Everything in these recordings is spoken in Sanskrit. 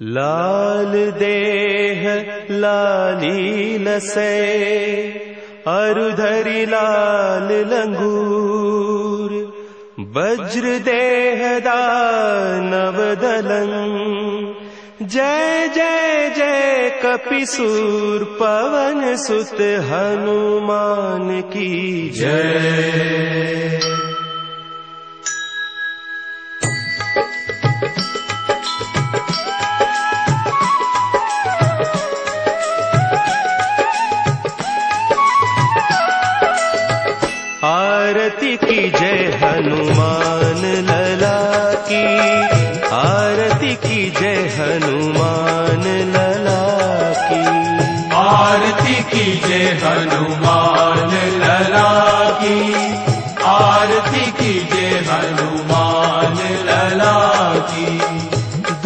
लाल देह लालीलसे अरुधरि लाल लङ्गूर वज्र देहदा नवदलम् जय जय जय कपिसूर पवन सुत हनुमान की जय की जय हनुमान लला की आरती की जय हनुमान लला की आरती की जय हनुमान लला की आरती की जय हनुमान लला की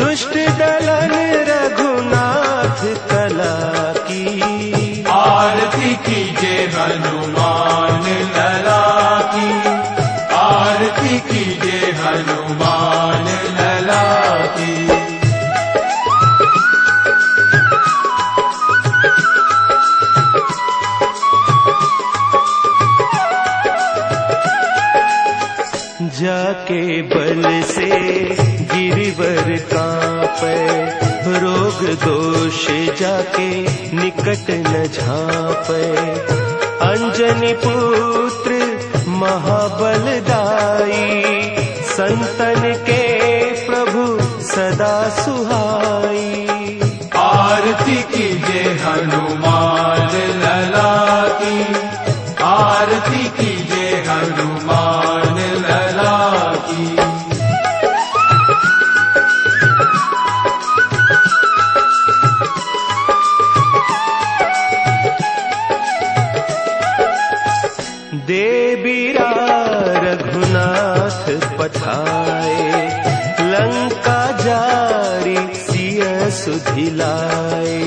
दुष्ट दलन रघुनाथ कला की आरती की जय हनुमान जाके बल से गिरिवर कांपे रोग दोष जाके निकट न झांपे। अंजनी पुत्र महाबलदाई संतन के प्रभु सदा सुहाई। आरती की जय हनुमान लला की। आरती की जय हनुमान लला की। देवीरा रघुनाथ पठाए। लंका जारी सिय सुधिलाए।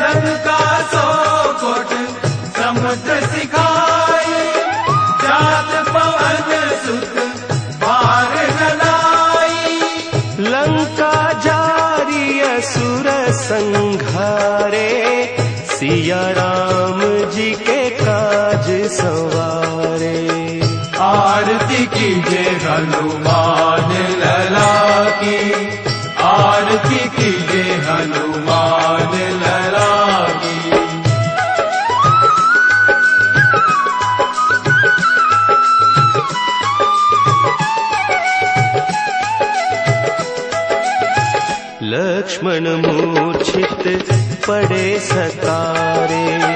लंका सो कोट समुद्र सिखाई जात पवन सुत पार नलाई लंका जारी असुर संघारे। सिया राम जी के काज सवारे। की जय हनुमान लला की आरती की जय हनुमान लला की लक्ष्मण मूर्छित पड़े सतारे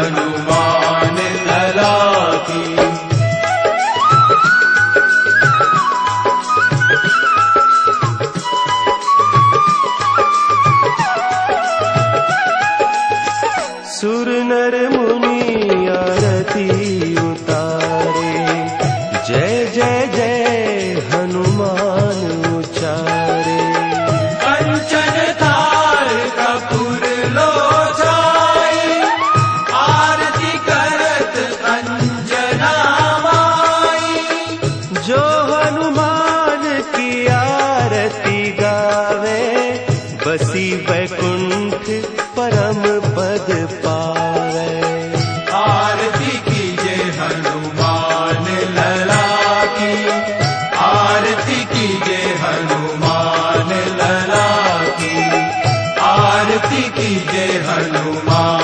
हनुमान लला की सुर नर मुनि आरती उतारे। जय जय जय की जय हनुमान।